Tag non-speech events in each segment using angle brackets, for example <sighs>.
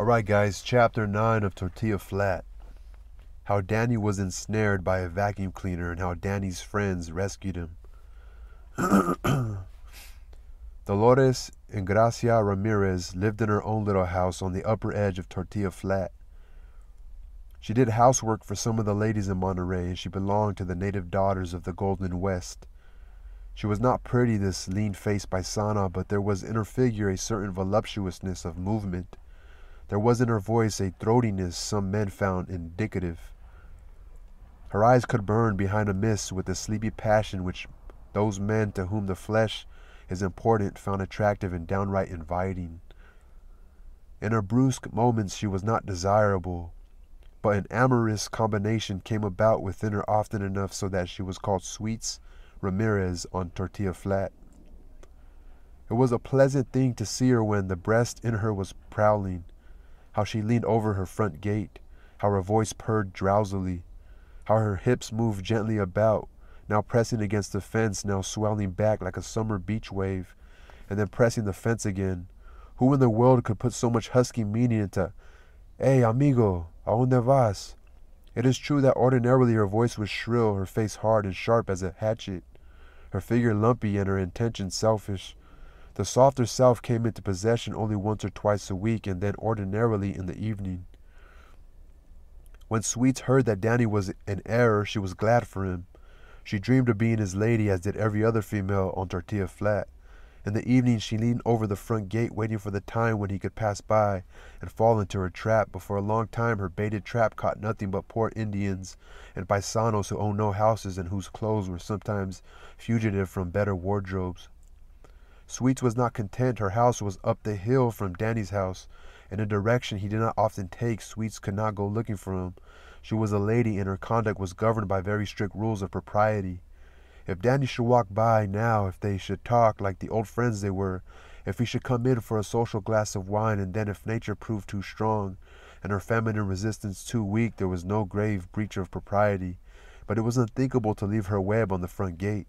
Alright, guys, chapter 9 of Tortilla Flat. How Danny was ensnared by a vacuum cleaner and how Danny's friends rescued him. <clears throat> Dolores Engracia Ramirez lived in her own little house on the upper edge of Tortilla Flat. She did housework for some of the ladies in Monterey, and she belonged to the native daughters of the Golden West. She was not pretty, this lean faced paisana, but there was in her figure a certain voluptuousness of movement. There was in her voice a throatiness some men found indicative. Her eyes could burn behind a mist with the sleepy passion which those men to whom the flesh is important found attractive and downright inviting. In her brusque moments she was not desirable, but an amorous combination came about within her often enough so that she was called Sweets Ramirez on Tortilla Flat. It was a pleasant thing to see her when the breast in her was prowling, how she leaned over her front gate, how her voice purred drowsily, how her hips moved gently about, now pressing against the fence, now swelling back like a summer beach wave, and then pressing the fence again. Who in the world could put so much husky meaning into, Hey, amigo, a donde vas? It is true that ordinarily her voice was shrill, her face hard and sharp as a hatchet, her figure lumpy and her intention selfish. The softer self came into possession only once or twice a week, and then ordinarily in the evening. When Sweets heard that Danny was in error, she was glad for him. She dreamed of being his lady, as did every other female on Tortilla Flat. In the evening, she leaned over the front gate, waiting for the time when he could pass by and fall into her trap. But for a long time, her baited trap caught nothing but poor Indians and paisanos who owned no houses and whose clothes were sometimes fugitive from better wardrobes. Sweets was not content. Her house was up the hill from Danny's house. In a direction he did not often take, Sweets could not go looking for him. She was a lady, and her conduct was governed by very strict rules of propriety. If Danny should walk by now, if they should talk like the old friends they were, if he should come in for a social glass of wine, and then if nature proved too strong, and her feminine resistance too weak, there was no grave breach of propriety. But it was unthinkable to leave her web on the front gate.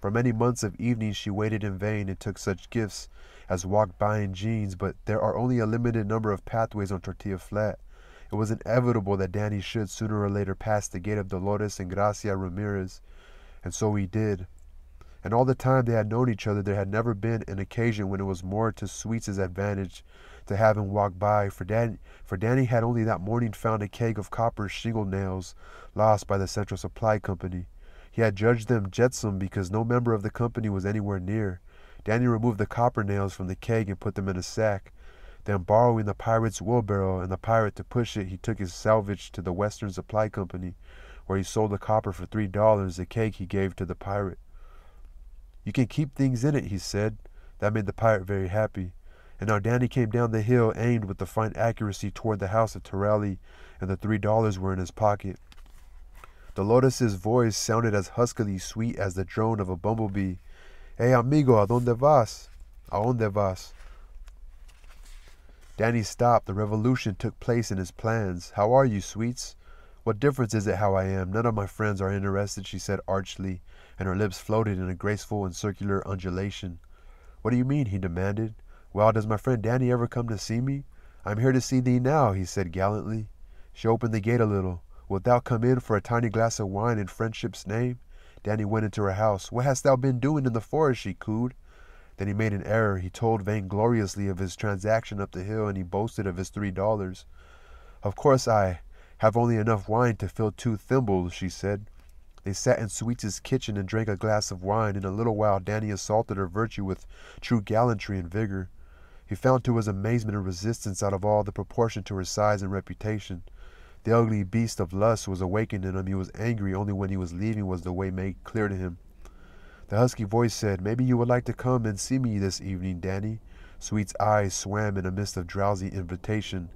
For many months of evenings she waited in vain and took such gifts as walked by in jeans, but there are only a limited number of pathways on Tortilla Flat. It was inevitable that Danny should sooner or later pass the gate of Dolores Engracia Ramirez, and so he did. And all the time they had known each other, there had never been an occasion when it was more to Sweets's advantage to have him walk by, for Danny, for Danny had only that morning found a keg of copper shingle nails lost by the Central Supply Company. He had judged them jetsam because no member of the company was anywhere near. Danny removed the copper nails from the keg and put them in a sack. Then, borrowing the pirate's wheelbarrow and the pirate to push it, he took his salvage to the Western Supply Company, where he sold the copper for three dollars. The keg he gave to the pirate. You can keep things in it, he said. That made the pirate very happy. And now Danny came down the hill, aimed with a fine accuracy toward the house of Torrelli, and the three dollars were in his pocket. Dolores's voice sounded as huskily sweet as the drone of a bumblebee. Hey, amigo, a donde vas? A donde vas? Danny stopped. The revolution took place in his plans. How are you, sweets? What difference is it how I am? None of my friends are interested, she said archly, and her lips floated in a graceful and circular undulation. What do you mean? he demanded. Well, does my friend Danny ever come to see me? I'm here to see thee now, he said gallantly. She opened the gate a little. Wilt thou come in for a tiny glass of wine in friendship's name? Danny went into her house. What hast thou been doing in the forest? she cooed. Then he made an error. He told vaingloriously of his transaction up the hill, and he boasted of his three dollars. Of course I have only enough wine to fill two thimbles, she said. They sat in Sweets's kitchen and drank a glass of wine. In a little while Danny assaulted her virtue with true gallantry and vigor. He found to his amazement a resistance out of all the proportion to her size and reputation. The ugly beast of lust was awakened in him. He was angry only when he was leaving was the way made clear to him. The husky voice said, Maybe you would like to come and see me this evening, Danny. Sweet's eyes swam in a mist of drowsy invitation.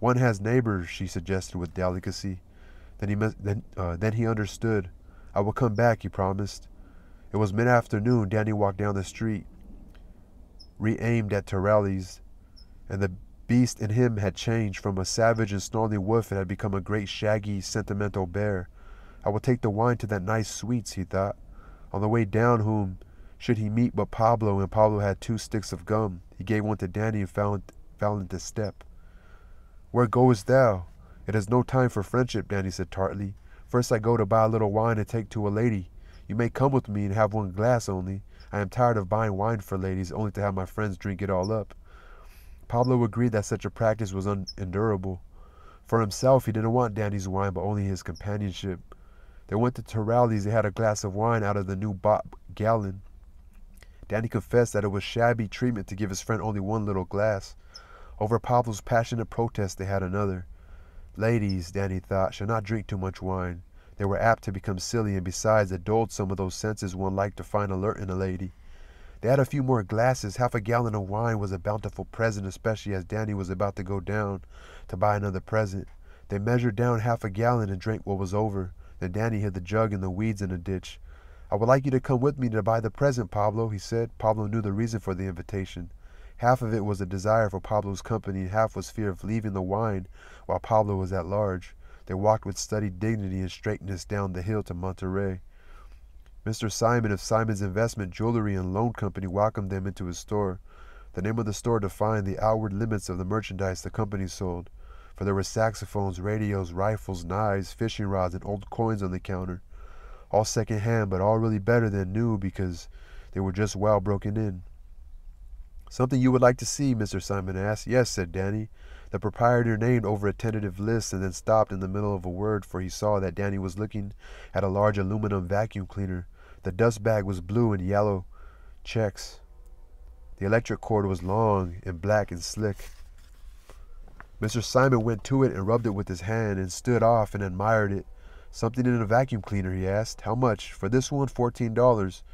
One has neighbors, she suggested with delicacy. Then he, then, uh, then he understood. I will come back, he promised. It was mid afternoon. Danny walked down the street, re aimed at Torrelli's, and the beast in him had changed. From a savage and snarling wolf, it had become a great, shaggy, sentimental bear. I will take the wine to that nice Sweets, he thought. On the way down, whom should he meet but Pablo, and Pablo had two sticks of gum. He gave one to Danny and fell, fell into step. Where goest thou? It is no time for friendship, Danny said tartly. First I go to buy a little wine and take to a lady. You may come with me and have one glass only. I am tired of buying wine for ladies, only to have my friends drink it all up. Pablo agreed that such a practice was unendurable. For himself, he didn't want Danny's wine, but only his companionship. They went to Torrelli's. They had a glass of wine out of the new bought gallon. Danny confessed that it was shabby treatment to give his friend only one little glass. Over Pablo's passionate protest, they had another. Ladies, Danny thought, should not drink too much wine. They were apt to become silly and besides it dulled some of those senses one liked to find alert in a lady. They had a few more glasses. Half a gallon of wine was a bountiful present, especially as Danny was about to go down to buy another present. They measured down half a gallon and drank what was over. Then Danny hid the jug in the weeds in a ditch. I would like you to come with me to buy the present, Pablo, he said. Pablo knew the reason for the invitation. Half of it was a desire for Pablo's company, and half was fear of leaving the wine while Pablo was at large. They walked with studied dignity and straightness down the hill to Monterey. Mr. Simon of Simon's Investment Jewelry and Loan Company welcomed them into his store. The name of the store defined the outward limits of the merchandise the company sold, for there were saxophones, radios, rifles, knives, fishing rods, and old coins on the counter. All second hand, but all really better than new because they were just well broken in. Something you would like to see, Mr. Simon asked. Yes, said Danny. The proprietor named over a tentative list and then stopped in the middle of a word, for he saw that Danny was looking at a large aluminum vacuum cleaner. The dust bag was blue and yellow checks. The electric cord was long and black and slick. Mr. Simon went to it and rubbed it with his hand and stood off and admired it. Something in a vacuum cleaner, he asked. How much? For this one, fourteen dollars.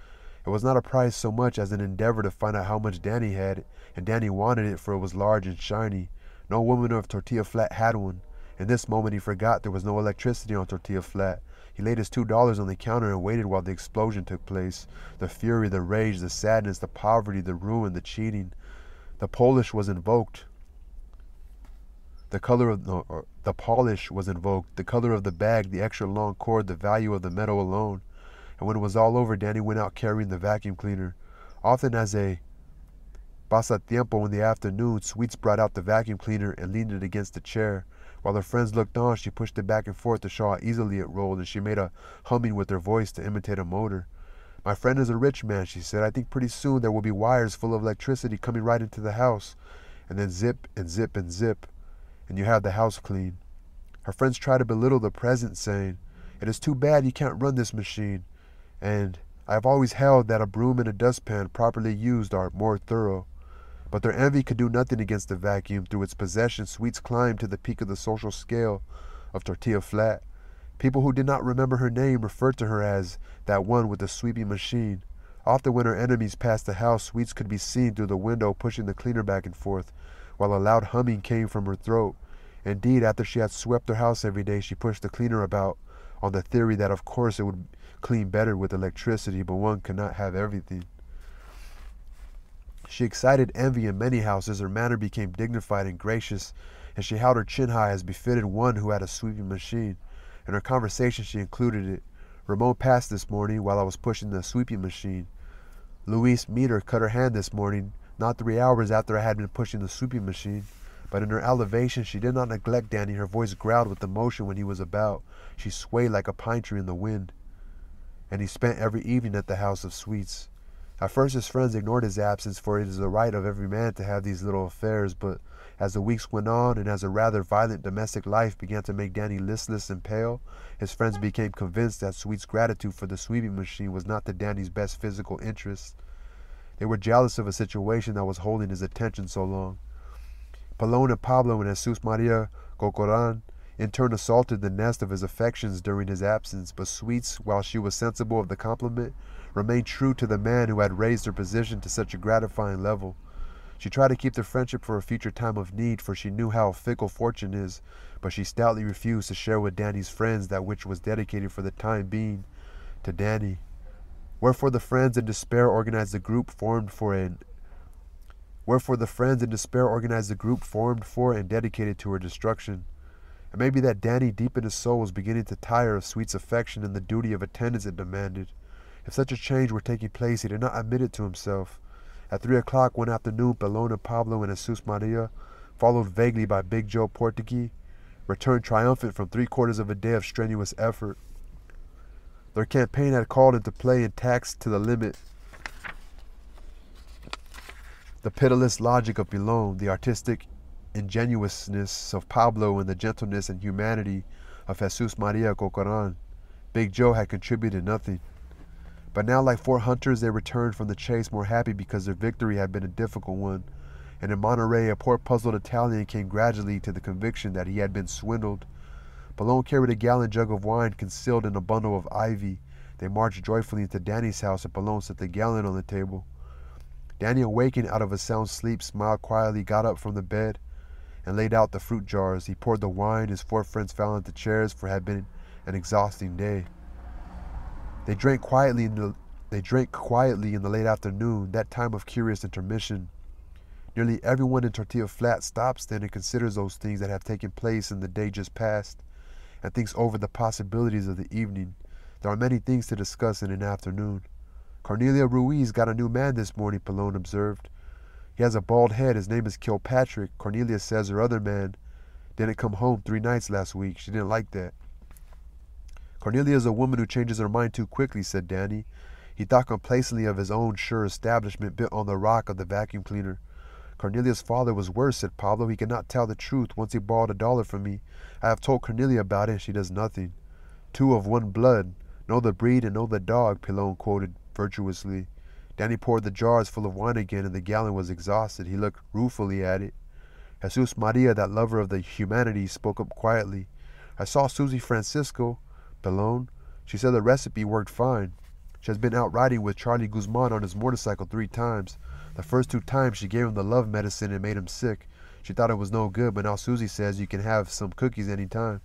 It was not a price so much as an endeavor to find out how much Danny had, and Danny wanted it for it was large and shiny. No woman of Tortilla Flat had one. In this moment he forgot there was no electricity on Tortilla Flat. He laid his two dollars on the counter and waited while the explosion took place. The fury, the rage, the sadness, the poverty, the ruin, the cheating. The polish was invoked. The color of the, the polish was invoked. The color of the bag, the extra long cord, the value of the metal alone and when it was all over, Danny went out carrying the vacuum cleaner. Often as a pasatiempo in the afternoon, Sweets brought out the vacuum cleaner and leaned it against a chair. While her friends looked on, she pushed it back and forth to show how easily it rolled, and she made a humming with her voice to imitate a motor. My friend is a rich man, she said. I think pretty soon there will be wires full of electricity coming right into the house. And then zip and zip and zip, and you have the house clean. Her friends tried to belittle the present, saying, It is too bad you can't run this machine and I have always held that a broom and a dustpan properly used are more thorough. But their envy could do nothing against the vacuum. Through its possession, Sweets climbed to the peak of the social scale of Tortilla Flat. People who did not remember her name referred to her as that one with the sweeping machine. Often when her enemies passed the house, Sweets could be seen through the window pushing the cleaner back and forth, while a loud humming came from her throat. Indeed, after she had swept her house every day, she pushed the cleaner about on the theory that of course it would clean better with electricity, but one cannot have everything. She excited envy in many houses. Her manner became dignified and gracious, and she held her chin high as befitted one who had a sweeping machine. In her conversation, she included it. Ramon passed this morning while I was pushing the sweeping machine. Louise Meter cut her hand this morning, not three hours after I had been pushing the sweeping machine. But in her elevation, she did not neglect Danny. Her voice growled with emotion when he was about. She swayed like a pine tree in the wind and he spent every evening at the house of sweets. At first, his friends ignored his absence, for it is the right of every man to have these little affairs, but as the weeks went on, and as a rather violent domestic life began to make Danny listless and pale, his friends became convinced that Sweet's gratitude for the sweeping machine was not to Danny's best physical interest. They were jealous of a situation that was holding his attention so long. Pilon Pablo and Jesus Maria Corcoran in turn assaulted the nest of his affections during his absence, but Sweets, while she was sensible of the compliment, remained true to the man who had raised her position to such a gratifying level. She tried to keep the friendship for a future time of need, for she knew how fickle fortune is, but she stoutly refused to share with Danny's friends that which was dedicated for the time being to Danny. Wherefore the friends in despair organized a group formed for an Wherefore the friends in despair organized a group formed for and dedicated to her destruction. It may be that Danny, deep in his soul, was beginning to tire of Sweet's affection and the duty of attendance it demanded. If such a change were taking place, he did not admit it to himself. At three o'clock one afternoon, Pilon, Pablo, and Jesus Maria followed vaguely by Big Joe Portagee, returned triumphant from three quarters of a day of strenuous effort. Their campaign had called into play and taxed to the limit the pitiless logic of Pilon, the artistic ingenuousness of Pablo, and the gentleness and humanity of Jesus Maria Corcoran. Big Joe had contributed nothing. But now, like four hunters, they returned from the chase more happy because their victory had been a difficult one. And in Monterey, a poor puzzled Italian came gradually to the conviction that he had been swindled. Pilon carried a gallon jug of wine concealed in a bundle of ivy. They marched joyfully into Danny's house, and Pilon set the gallon on the table. Danny, awakened out of a sound sleep, smiled quietly, got up from the bed, and laid out the fruit jars. He poured the wine. His four friends fell into chairs, for it had been an exhausting day. They drank quietly in the they drank quietly in the late afternoon, that time of curious intermission. Nearly everyone in Tortilla Flat stops then and considers those things that have taken place in the day just past, and thinks over the possibilities of the evening. There are many things to discuss in an afternoon. Cornelia Ruiz got a new man this morning, Pilon observed. He has a bald head. His name is Kilpatrick. Cornelia says her other man didn't come home three nights last week. She didn't like that. Cornelia is a woman who changes her mind too quickly, said Danny. He thought complacently of his own sure establishment built on the rock of the vacuum cleaner. Cornelia's father was worse, said Pablo. He cannot tell the truth. Once he borrowed a dollar from me. I have told Cornelia about it, and she does nothing. Two of one blood. Know the breed and know the dog, Pilon quoted virtuously. Danny poured the jars full of wine again, and the gallon was exhausted. He looked ruefully at it. Jesus Maria, that lover of the humanities, spoke up quietly. I saw Susie Francisco, Pilon. She said the recipe worked fine. She has been out riding with Charlie Guzman on his motorcycle three times. The first two times she gave him the love medicine and made him sick. She thought it was no good, but now Susie says you can have some cookies any time.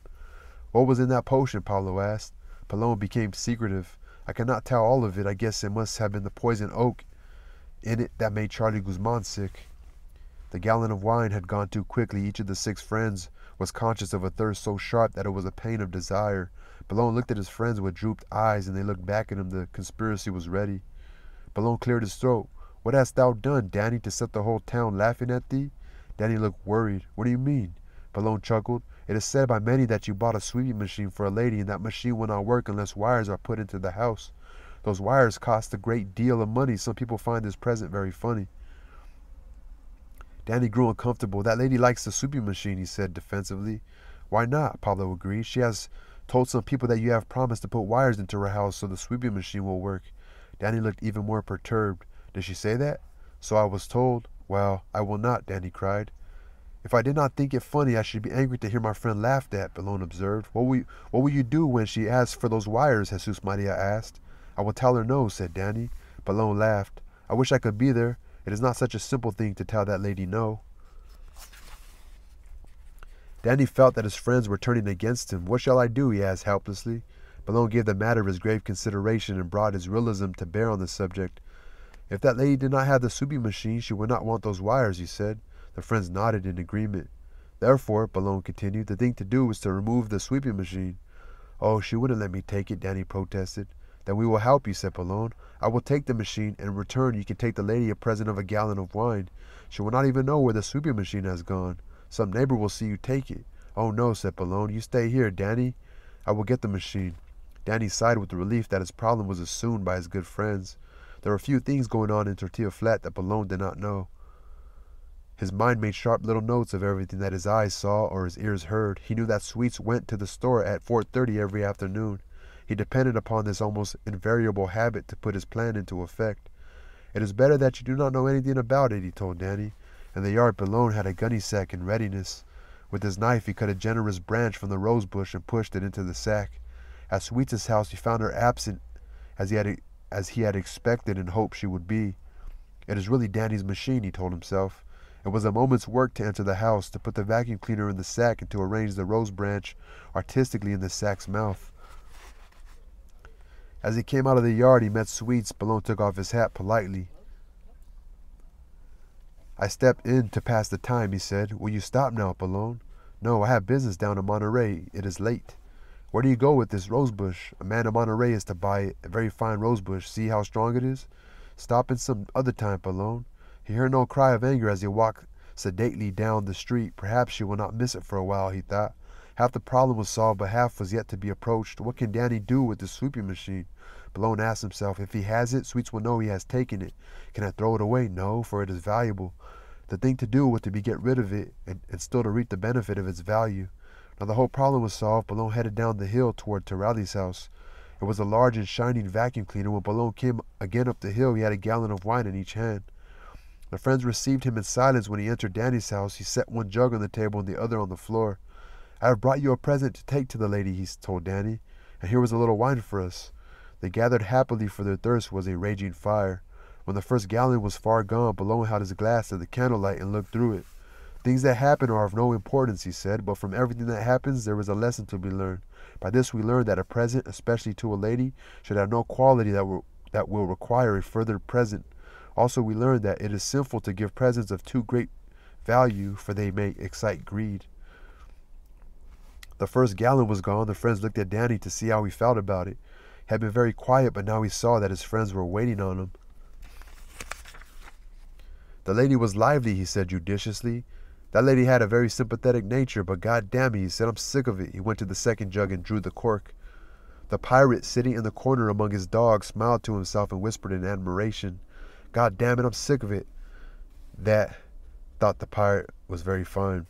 What was in that potion? Paulo asked. Pilon became secretive. I cannot tell all of it. I guess it must have been the poison oak in it that made Charlie Guzman sick. The gallon of wine had gone too quickly. Each of the six friends was conscious of a thirst so sharp that it was a pain of desire. Pilon looked at his friends with drooped eyes, and they looked back at him. The conspiracy was ready. Pilon cleared his throat. What hast thou done, Danny, to set the whole town laughing at thee? Danny looked worried. What do you mean? Pilon chuckled. It is said by many that you bought a sweeping machine for a lady, and that machine will not work unless wires are put into the house. Those wires cost a great deal of money. Some people find this present very funny. Danny grew uncomfortable. That lady likes the sweeping machine, he said defensively. Why not? Pablo agreed. She has told some people that you have promised to put wires into her house so the sweeping machine will work. Danny looked even more perturbed. Did she say that? So I was told. Well, I will not, Danny cried. If I did not think it funny, I should be angry to hear my friend laughed at, Pilon observed. What will, you, what will you do when she asks for those wires? Jesus Maria asked. I will tell her no, said Danny. Pilon laughed. I wish I could be there. It is not such a simple thing to tell that lady no. Danny felt that his friends were turning against him. What shall I do? he asked helplessly. Pilon gave the matter his grave consideration and brought his realism to bear on the subject. If that lady did not have the sweeping machine, she would not want those wires, he said. The friends nodded in agreement. Therefore, Pilon continued, the thing to do was to remove the sweeping machine. Oh, she wouldn't let me take it, Danny protested. Then we will help you, said Pilon. I will take the machine, and in return you can take the lady a present of a gallon of wine. She will not even know where the sweeping machine has gone. Some neighbor will see you take it. Oh no, said Pilon. You stay here, Danny. I will get the machine. Danny sighed with the relief that his problem was assumed by his good friends. There were few things going on in Tortilla Flat that Pilon did not know. His mind made sharp little notes of everything that his eyes saw or his ears heard. He knew that Sweets went to the store at 4:30 every afternoon. He depended upon this almost invariable habit to put his plan into effect. It is better that you do not know anything about it, he told Danny. In the yard below had a gunny sack in readiness. With his knife he cut a generous branch from the rose bush and pushed it into the sack. At Sweet's house he found her absent as he had as he had expected and hoped she would be. It is really Danny's machine, he told himself. It was a moment's work to enter the house, to put the vacuum cleaner in the sack, and to arrange the rose branch artistically in the sack's mouth. As he came out of the yard, he met Sweets. Pilon took off his hat politely. I stepped in to pass the time, he said. Will you stop now, Pilon? No, I have business down in Monterey. It is late. Where do you go with this rosebush? A man in Monterey is to buy a very fine rosebush. See how strong it is? Stop in some other time, Pilon. He heard no cry of anger as he walked sedately down the street. Perhaps she will not miss it for a while, he thought. Half the problem was solved, but half was yet to be approached. What can Danny do with the sweeping machine? Pilon asked himself, if he has it, Sweets will know he has taken it. Can I throw it away? No, for it is valuable. The thing to do was to be get rid of it and, and still to reap the benefit of its value. Now the whole problem was solved. Pilon headed down the hill toward Torrelli's house. It was a large and shining vacuum cleaner. When Pilon came again up the hill, he had a gallon of wine in each hand. The friends received him in silence when he entered Danny's house. He set one jug on the table and the other on the floor. I have brought you a present to take to the lady, he told Danny, and here was a little wine for us. They gathered happily, for their thirst was a raging fire. When the first gallon was far gone, Pilon held his glass to the candlelight and looked through it. Things that happen are of no importance, he said, but from everything that happens, there is a lesson to be learned. By this we learn that a present, especially to a lady, should have no quality that will, that will require a further present. Also, we learn that it is sinful to give presents of too great value, for they may excite greed. The first gallon was gone. The friends looked at Danny to see how he felt about it. Had been very quiet, but now he saw that his friends were waiting on him. The lady was lively, he said judiciously. That lady had a very sympathetic nature, but god damn it, he said, I'm sick of it. He went to the second jug and drew the cork. The pirate, sitting in the corner among his dogs, smiled to himself and whispered in admiration, God damn it, I'm sick of it. That, thought the pirate, was very fine.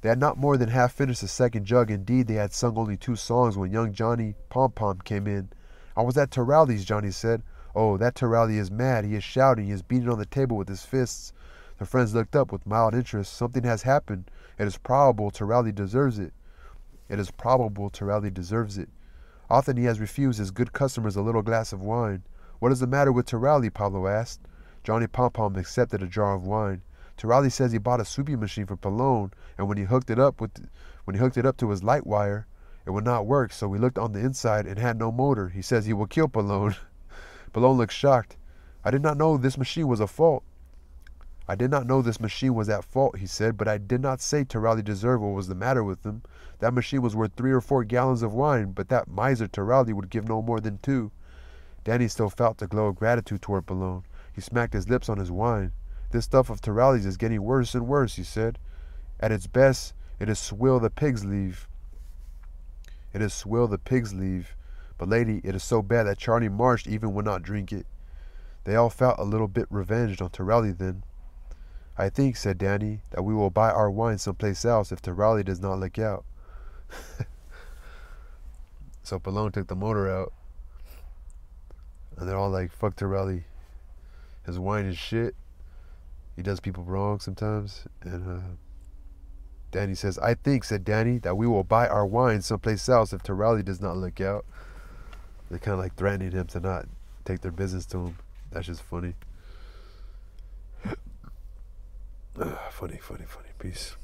They had not more than half finished the second jug. Indeed, they had sung only two songs when young Johnny Pom Pom came in. I was at Torrelli's, Johnny said. Oh, that Torrelli is mad. He is shouting. He is beating on the table with his fists. The friends looked up with mild interest. Something has happened. It is probable Torrelli deserves it. It is probable Torrelli deserves it. Often he has refused his good customers a little glass of wine. What is the matter with Torrelli? Pablo asked. Johnny Pom Pom accepted a jar of wine. Torrelli says he bought a sweeping machine for Pilon, and when he hooked it up with, when he hooked it up to his light wire, it would not work. So we looked on the inside and had no motor. He says he will kill Pilon. <laughs> Pilon looked shocked. I did not know this machine was a fault. I did not know this machine was at fault, he said, but I did not say Torrelli deserved what was the matter with him. That machine was worth three or four gallons of wine, but that miser Torrelli would give no more than two. Danny still felt the glow of gratitude toward Pilon. He smacked his lips on his wine. This stuff of Torrelli's is getting worse and worse, he said. At its best, it is swill the pigs leave. It is swill the pigs leave. But lady, it is so bad that Charlie Marsh even would not drink it. They all felt a little bit revenged on Torrelli then. I think, said Danny, that we will buy our wine someplace else if Torrelli does not look out. <laughs> so Pilon took the motor out. And they're all like, fuck Torrelli. His wine is shit. He does people wrong sometimes. And uh, Danny says, I think, said Danny, that we will buy our wine someplace else if Torrelli does not look out. They're kind of like threatening him to not take their business to him. That's just funny. <sighs> funny, funny, funny. Peace.